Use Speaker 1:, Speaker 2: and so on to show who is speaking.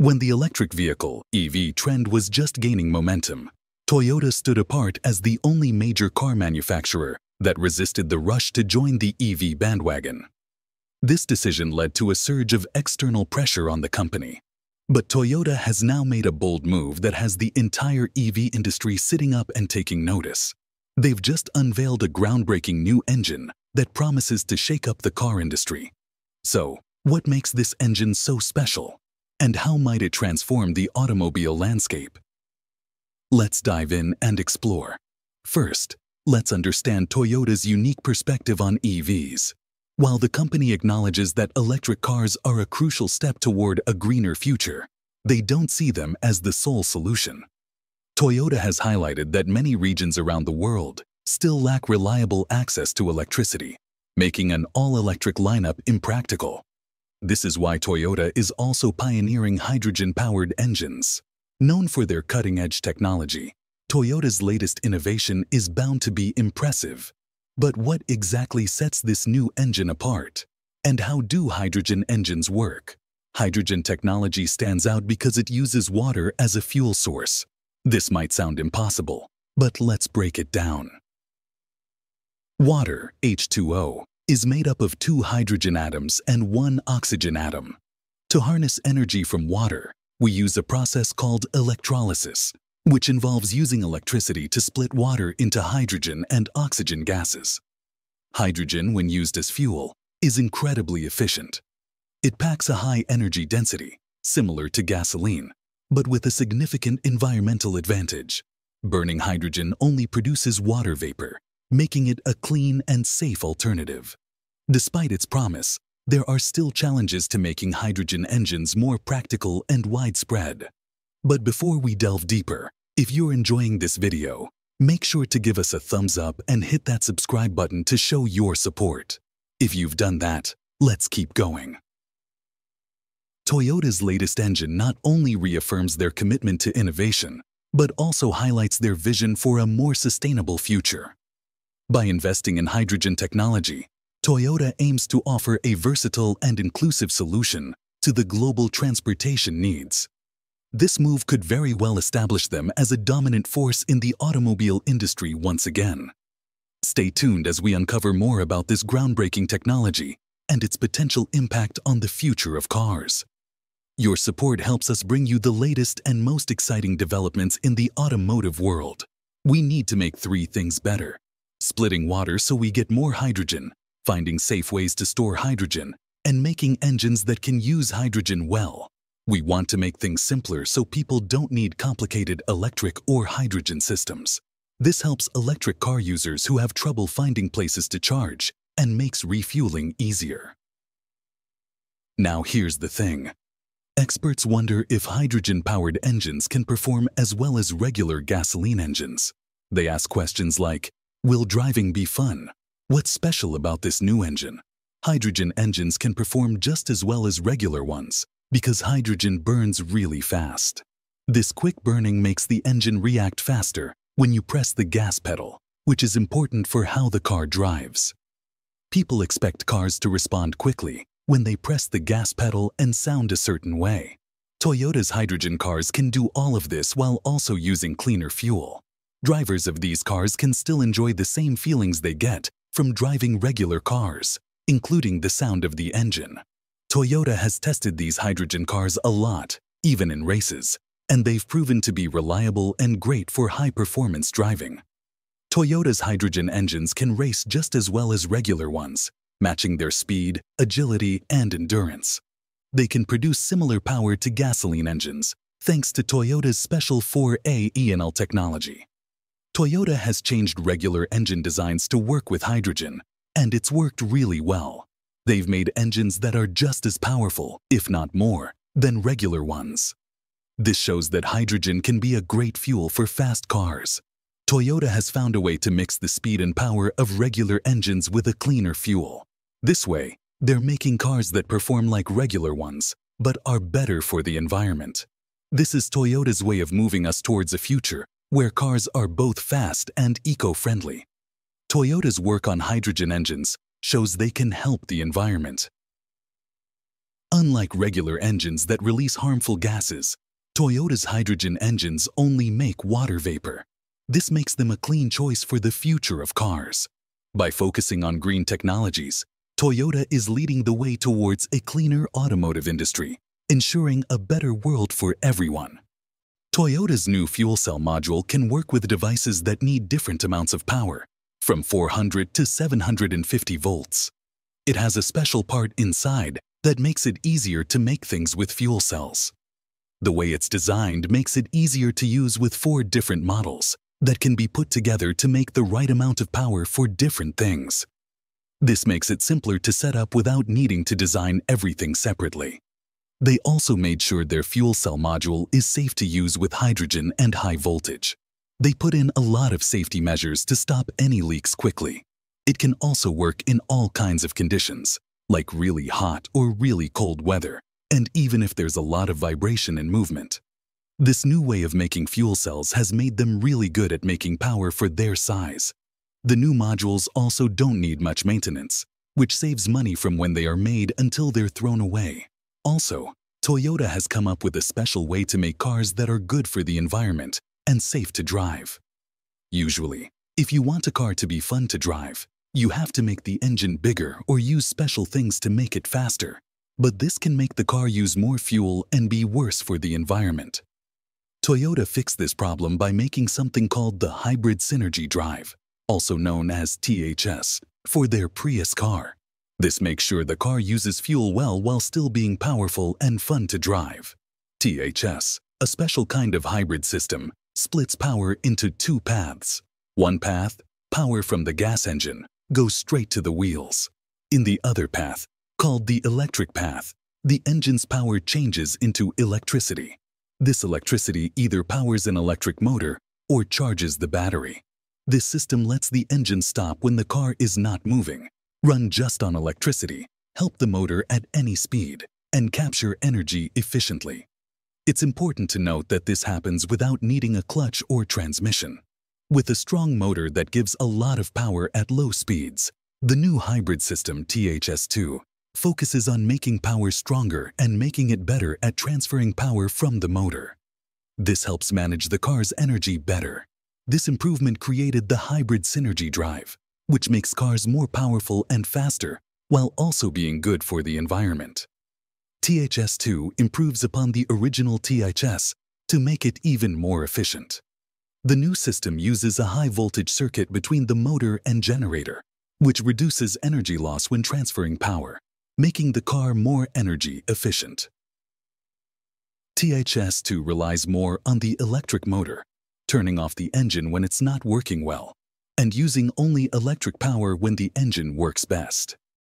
Speaker 1: When the electric vehicle EV trend was just gaining momentum, Toyota stood apart as the only major car manufacturer that resisted the rush to join the EV bandwagon. This decision led to a surge of external pressure on the company. But Toyota has now made a bold move that has the entire EV industry sitting up and taking notice. They've just unveiled a groundbreaking new engine that promises to shake up the car industry. So, what makes this engine so special? And how might it transform the automobile landscape? Let's dive in and explore. First, let's understand Toyota's unique perspective on EVs. While the company acknowledges that electric cars are a crucial step toward a greener future, they don't see them as the sole solution. Toyota has highlighted that many regions around the world still lack reliable access to electricity, making an all-electric lineup impractical. This is why Toyota is also pioneering hydrogen-powered engines. Known for their cutting-edge technology, Toyota's latest innovation is bound to be impressive. But what exactly sets this new engine apart? And how do hydrogen engines work? Hydrogen technology stands out because it uses water as a fuel source. This might sound impossible, but let's break it down. Water, H2O, is made up of two hydrogen atoms and one oxygen atom. To harness energy from water, we use a process called electrolysis, which involves using electricity to split water into hydrogen and oxygen gases. Hydrogen, when used as fuel, is incredibly efficient. It packs a high energy density, similar to gasoline, but with a significant environmental advantage. Burning hydrogen only produces water vapor, making it a clean and safe alternative. Despite its promise, there are still challenges to making hydrogen engines more practical and widespread. But before we delve deeper, if you're enjoying this video, make sure to give us a thumbs up and hit that subscribe button to show your support. If you've done that, let's keep going. Toyota's latest engine not only reaffirms their commitment to innovation, but also highlights their vision for a more sustainable future. By investing in hydrogen technology, Toyota aims to offer a versatile and inclusive solution to the global transportation needs. This move could very well establish them as a dominant force in the automobile industry once again. Stay tuned as we uncover more about this groundbreaking technology and its potential impact on the future of cars. Your support helps us bring you the latest and most exciting developments in the automotive world. We need to make three things better splitting water so we get more hydrogen, finding safe ways to store hydrogen, and making engines that can use hydrogen well. We want to make things simpler so people don't need complicated electric or hydrogen systems. This helps electric car users who have trouble finding places to charge and makes refueling easier. Now here's the thing. Experts wonder if hydrogen-powered engines can perform as well as regular gasoline engines. They ask questions like, Will driving be fun? What's special about this new engine? Hydrogen engines can perform just as well as regular ones because hydrogen burns really fast. This quick burning makes the engine react faster when you press the gas pedal, which is important for how the car drives. People expect cars to respond quickly when they press the gas pedal and sound a certain way. Toyota's hydrogen cars can do all of this while also using cleaner fuel. Drivers of these cars can still enjoy the same feelings they get from driving regular cars, including the sound of the engine. Toyota has tested these hydrogen cars a lot, even in races, and they've proven to be reliable and great for high-performance driving. Toyota's hydrogen engines can race just as well as regular ones, matching their speed, agility, and endurance. They can produce similar power to gasoline engines, thanks to Toyota's special 4A ENL technology. Toyota has changed regular engine designs to work with hydrogen, and it's worked really well. They've made engines that are just as powerful, if not more, than regular ones. This shows that hydrogen can be a great fuel for fast cars. Toyota has found a way to mix the speed and power of regular engines with a cleaner fuel. This way, they're making cars that perform like regular ones, but are better for the environment. This is Toyota's way of moving us towards a future where cars are both fast and eco-friendly. Toyota's work on hydrogen engines shows they can help the environment. Unlike regular engines that release harmful gases, Toyota's hydrogen engines only make water vapor. This makes them a clean choice for the future of cars. By focusing on green technologies, Toyota is leading the way towards a cleaner automotive industry, ensuring a better world for everyone. Toyota's new fuel cell module can work with devices that need different amounts of power, from 400 to 750 volts. It has a special part inside that makes it easier to make things with fuel cells. The way it's designed makes it easier to use with four different models that can be put together to make the right amount of power for different things. This makes it simpler to set up without needing to design everything separately. They also made sure their fuel cell module is safe to use with hydrogen and high voltage. They put in a lot of safety measures to stop any leaks quickly. It can also work in all kinds of conditions, like really hot or really cold weather, and even if there's a lot of vibration and movement. This new way of making fuel cells has made them really good at making power for their size. The new modules also don't need much maintenance, which saves money from when they are made until they're thrown away. Also, Toyota has come up with a special way to make cars that are good for the environment and safe to drive. Usually, if you want a car to be fun to drive, you have to make the engine bigger or use special things to make it faster. But this can make the car use more fuel and be worse for the environment. Toyota fixed this problem by making something called the Hybrid Synergy Drive, also known as THS, for their Prius car. This makes sure the car uses fuel well while still being powerful and fun to drive. THS, a special kind of hybrid system, splits power into two paths. One path, power from the gas engine, goes straight to the wheels. In the other path, called the electric path, the engine's power changes into electricity. This electricity either powers an electric motor or charges the battery. This system lets the engine stop when the car is not moving run just on electricity, help the motor at any speed, and capture energy efficiently. It's important to note that this happens without needing a clutch or transmission. With a strong motor that gives a lot of power at low speeds, the new hybrid system THS2 focuses on making power stronger and making it better at transferring power from the motor. This helps manage the car's energy better. This improvement created the hybrid synergy drive, which makes cars more powerful and faster while also being good for the environment. THS2 improves upon the original THS to make it even more efficient. The new system uses a high-voltage circuit between the motor and generator, which reduces energy loss when transferring power, making the car more energy efficient. THS2 relies more on the electric motor, turning off the engine when it's not working well, and using only electric power when the engine works best.